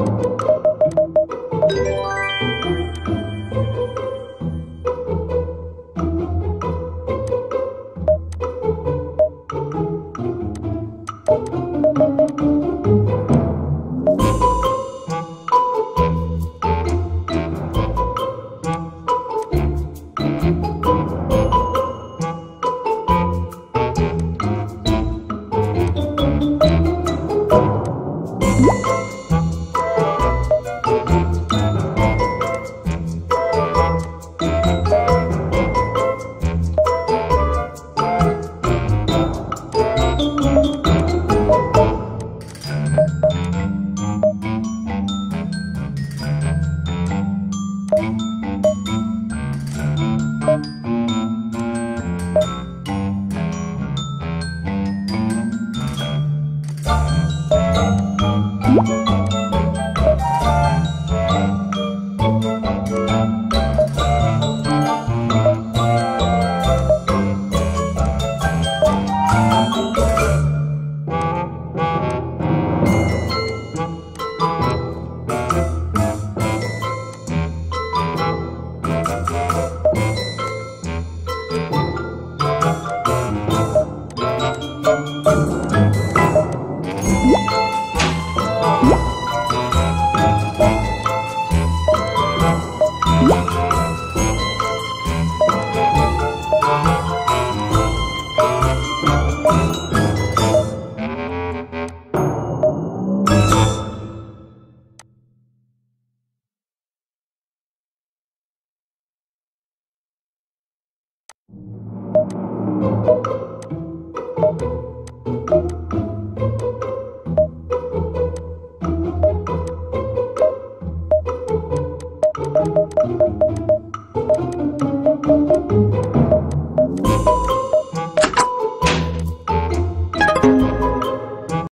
you